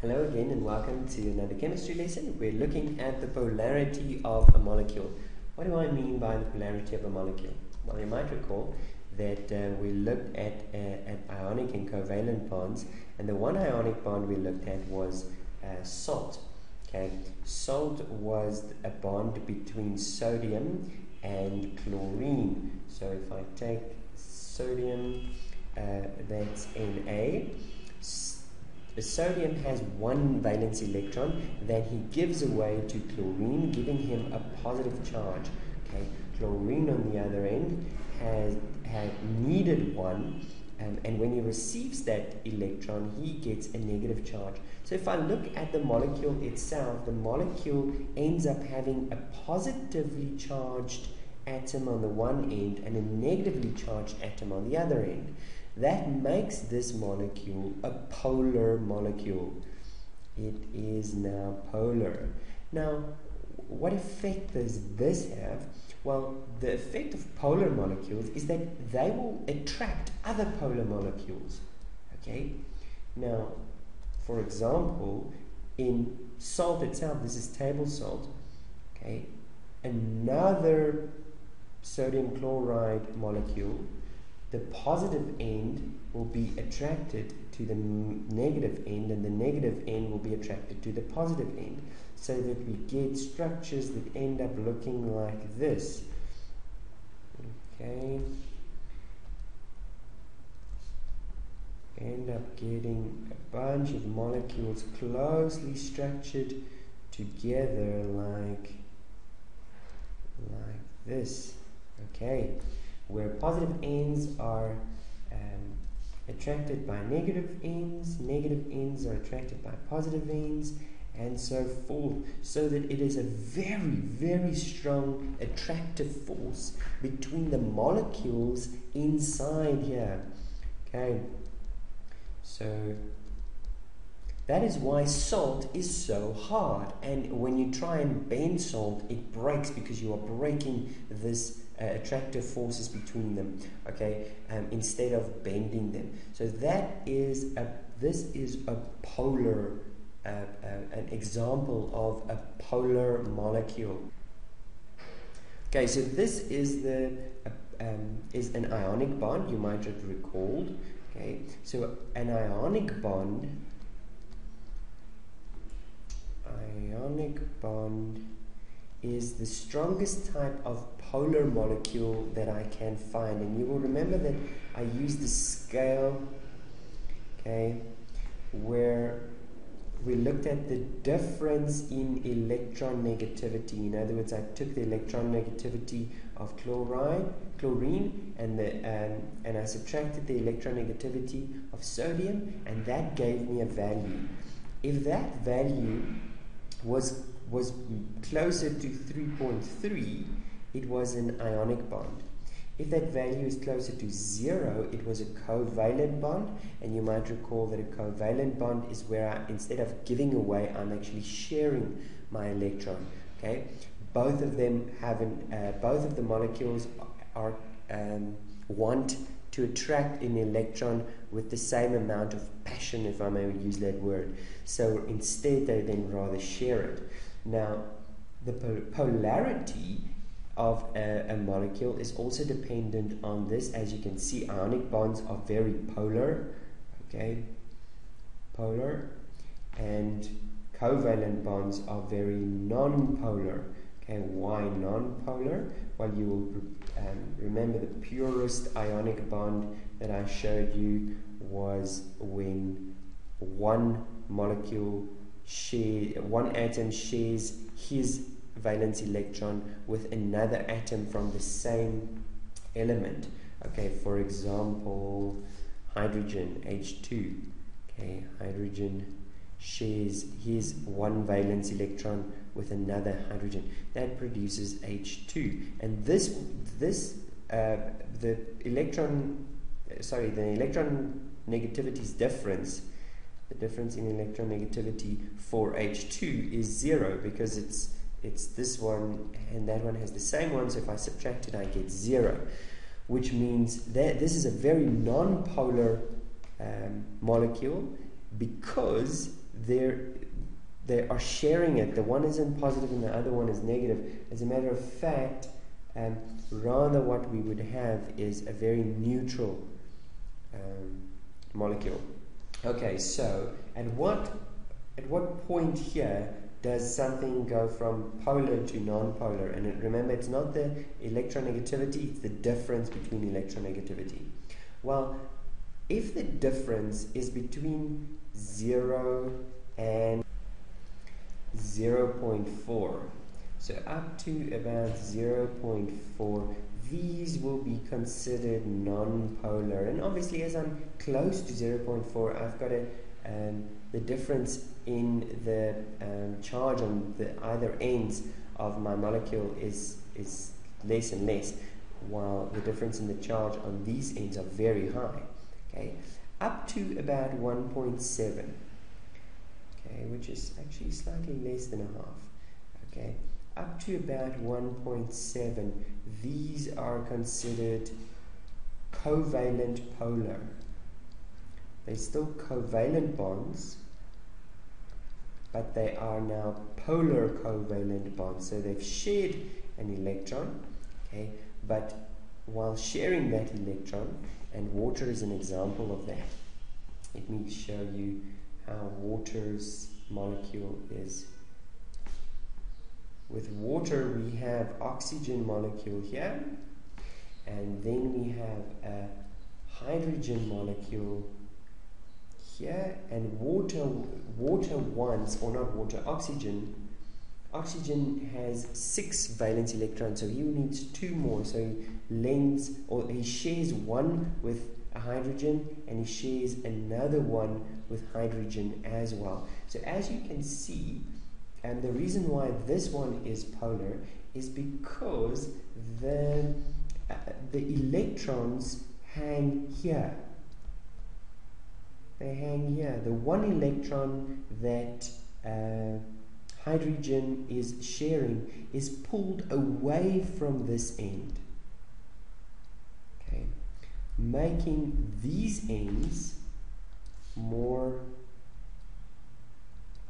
Hello again and welcome to another chemistry lesson. We're looking at the polarity of a molecule. What do I mean by the polarity of a molecule? Well, you might recall that uh, we looked at, uh, at ionic and covalent bonds and the one ionic bond we looked at was uh, salt. Okay, salt was a bond between sodium and chlorine. So if I take sodium, uh, that's Na the sodium has one valence electron that he gives away to chlorine, giving him a positive charge. Okay, chlorine on the other end has had needed one, um, and when he receives that electron, he gets a negative charge. So if I look at the molecule itself, the molecule ends up having a positively charged atom on the one end and a negatively charged atom on the other end. That makes this molecule a polar molecule. It is now polar. Now, what effect does this have? Well, the effect of polar molecules is that they will attract other polar molecules. Okay? Now, for example, in salt itself, this is table salt. Okay? Another sodium chloride molecule the positive end will be attracted to the negative end and the negative end will be attracted to the positive end so that we get structures that end up looking like this. Okay. End up getting a bunch of molecules closely structured together like like this. Okay where positive ends are um, attracted by negative ends, negative ends are attracted by positive ends, and so forth, so that it is a very, very strong attractive force between the molecules inside here. Okay, so that is why salt is so hard, and when you try and bend salt, it breaks because you are breaking this uh, attractive forces between them okay um, instead of bending them. So that is a this is a polar uh, uh, an example of a polar molecule. Okay so this is the uh, um, is an ionic bond you might have recalled okay? So an ionic bond ionic bond is the strongest type of polar molecule that I can find. And you will remember that I used the scale, okay, where we looked at the difference in electron negativity. In other words, I took the electron negativity of chloride, chlorine, and the um, and I subtracted the electron negativity of sodium, and that gave me a value. If that value was was closer to 3.3, it was an ionic bond. If that value is closer to zero, it was a covalent bond. And you might recall that a covalent bond is where I, instead of giving away, I'm actually sharing my electron. Okay, both of them have an, uh, both of the molecules are um, want to attract an electron with the same amount of passion, if I may use that word. So instead, they then rather share it. Now, the polarity of a, a, molecule is also dependent on this. As you can see, ionic bonds are very polar, okay, polar, and covalent bonds are very non-polar. Okay, why non-polar? Well, you will um, remember the purest ionic bond that I showed you was when one molecule share one atom shares his valence electron with another atom from the same element. Okay, for example, hydrogen H2. Okay, hydrogen shares his one valence electron with another hydrogen. That produces H2. And this this uh, the electron sorry, the electron negativity's difference the difference in electronegativity for H2 is zero because it's it's this one and that one has the same one so if I subtract it I get zero which means that this is a very non-polar um, molecule because they're they are sharing it. The one isn't positive and the other one is negative. As a matter of fact, um, rather what we would have is a very neutral um, molecule. Okay, so at what at what point here does something go from polar to non-polar? And remember, it's not the electronegativity; it's the difference between electronegativity. Well, if the difference is between zero and 0.4 so up to about 0.4 these will be considered non-polar. And obviously as I'm close to 0.4 I've got a um, the difference in the um, charge on the either ends of my molecule is is less and less while the difference in the charge on these ends are very high. Okay? Up to about 1.7 okay, which is actually slightly less than a half, okay, up to about 1.7, these are considered covalent polar. They're still covalent bonds, but they are now polar covalent bonds. So they've shared an electron, okay, but while sharing that electron, and water is an example of that. Let me show you how water's molecule is. With water, we have oxygen molecule here, and then we have a hydrogen molecule here, and water, water wants, or not water, oxygen, oxygen has six valence electrons, so he needs two more, so he lends, or he shares one with a hydrogen, and he shares another one with hydrogen as well. So as you can see, and the reason why this one is polar is because the, uh, the electrons hang here. They hang here. The one electron that uh, hydrogen is sharing is pulled away from this end. Okay, making these ends more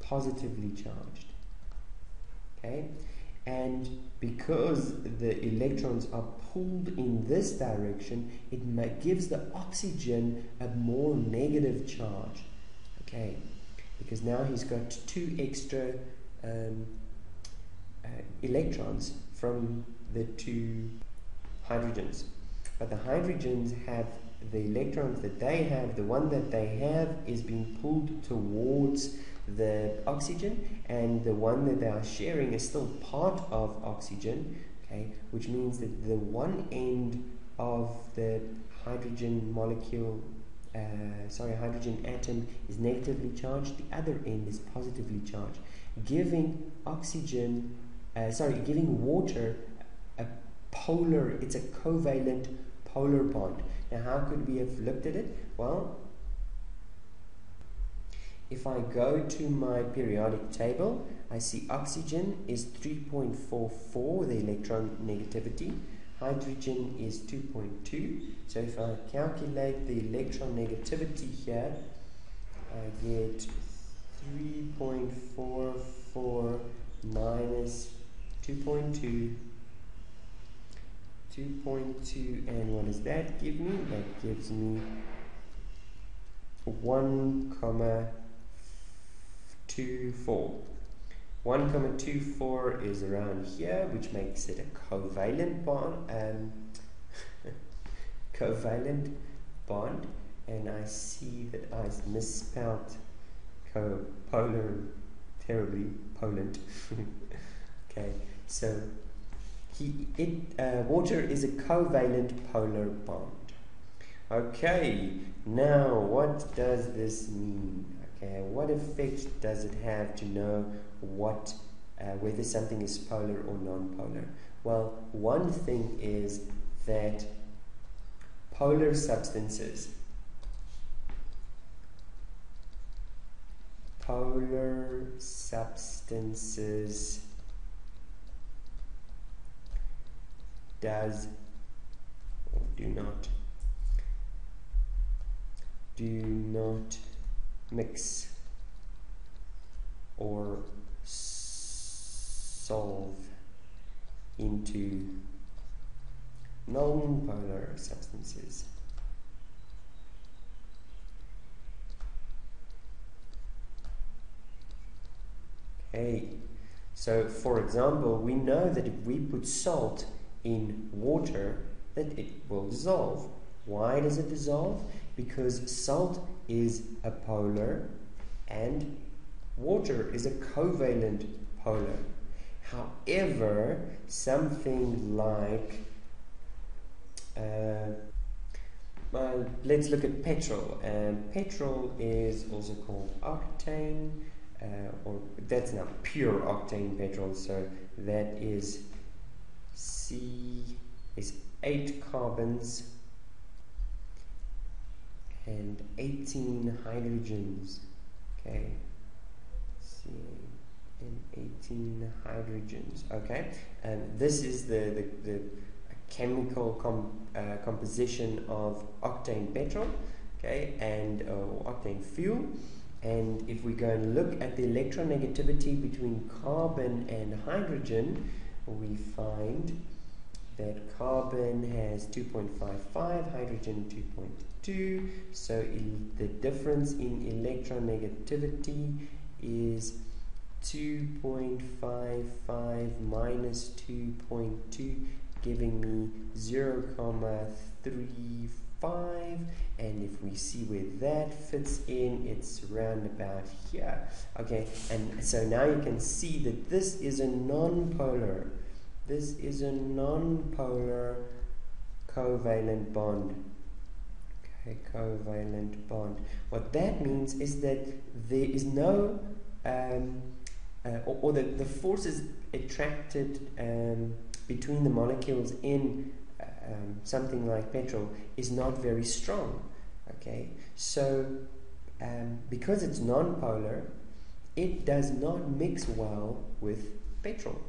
positively charged. Okay? And because the electrons are pulled in this direction, it gives the oxygen a more negative charge. Okay? Because now he's got two extra um, uh, electrons from the two hydrogens. But the hydrogens have the electrons that they have, the one that they have is being pulled towards the oxygen, and the one that they are sharing is still part of oxygen, okay, which means that the one end of the hydrogen molecule, uh, sorry, hydrogen atom is negatively charged, the other end is positively charged, giving oxygen, uh, sorry, giving water a polar, it's a covalent polar bond. Now, how could we have looked at it? Well, if I go to my periodic table, I see oxygen is 3.44, the electron negativity. Hydrogen is 2.2. So if I calculate the electron negativity here, I get 3.44 minus 2.2 2.2 and what does that give me? That gives me 1 comma 24. 1 comma 24 is around here which makes it a covalent bond um, covalent bond and I see that I misspelled copolar terribly Poland okay so he, it, uh, water is a covalent polar bond. Okay, now what does this mean? What effect does it have to know what uh, whether something is polar or non-polar? Well, one thing is that polar substances polar substances does or do not do not mix or solve into non-polar substances. Okay, so for example, we know that if we put salt in water, that it will dissolve. Why does it dissolve? Because salt is a polar and water is a covalent polar. However, something like uh, well, let's look at petrol. Um, petrol is also called octane, uh, or that's not pure octane petrol. So that is C is eight carbons and 18 hydrogens. Okay, and 18 hydrogens. Okay, and this is the the, the chemical com, uh, composition of octane petrol, okay, and uh, octane fuel. And if we go and look at the electronegativity between carbon and hydrogen, we find that carbon has 2.55, hydrogen 2.2. So the difference in electronegativity is 2.55 minus 2.2 giving me 0, 0.35 and if we see where that fits in it's round about here. Okay and so now you can see that this is a non-polar this is a non-polar covalent bond covalent bond what that means is that there is no um, uh, or, or the, the forces attracted um, between the molecules in um, something like petrol is not very strong. Okay, so um, because it's non-polar, it does not mix well with petrol.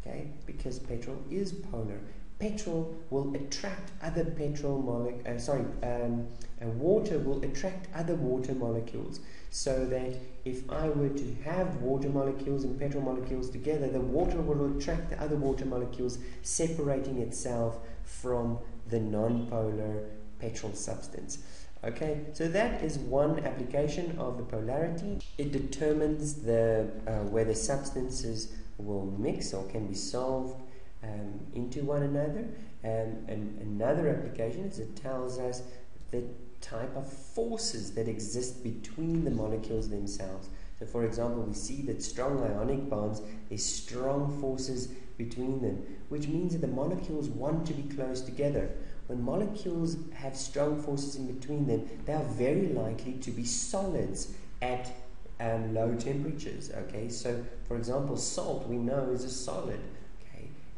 Okay, because petrol is polar. Petrol will attract other petrol molecules. Uh, sorry, um, water will attract other water molecules so that if I were to have water molecules and petrol molecules together, the water will attract the other water molecules, separating itself from the nonpolar petrol substance. Okay, so that is one application of the polarity. It determines the uh, whether substances will mix or can be solved um, into one another. Um, and another application is it tells us the type of forces that exist between the molecules themselves. So, for example, we see that strong ionic bonds, there's strong forces between them, which means that the molecules want to be close together. When molecules have strong forces in between them, they are very likely to be solids at um, low temperatures. Okay, so for example, salt we know is a solid.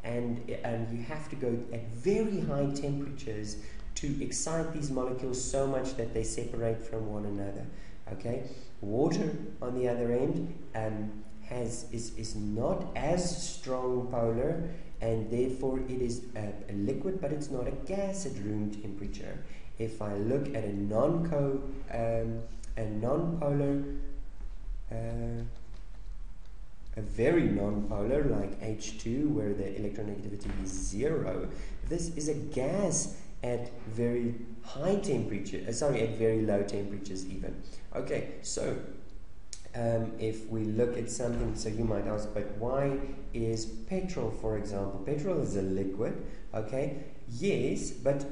And you have to go at very high temperatures to excite these molecules so much that they separate from one another. Okay, water on the other end um, has is, is not as strong polar and therefore it is a, a, liquid but it's not a gas at room temperature. If I look at a non-co um, a non-polar uh, a very non-polar like H2 where the electronegativity is zero, this is a gas at very high temperature, uh, sorry, at very low temperatures even. Okay, so um, if we look at something, so you might ask, but why is petrol, for example, petrol is a liquid, okay? Yes, but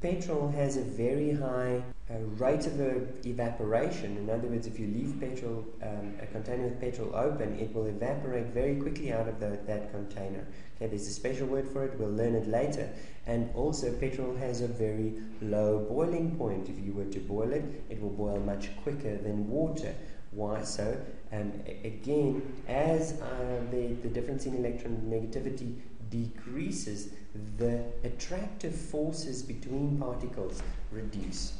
petrol has a very high uh, rate of evaporation. In other words, if you leave petrol, um, a container with petrol open, it will evaporate very quickly out of the, that container. Okay, there's a special word for it, we'll learn it later. And also, petrol has a very low boiling point. If you were to boil it, it will boil much quicker than water. Why so? Um, again, as uh, the, the difference in electronegativity decreases, the attractive forces between particles reduce.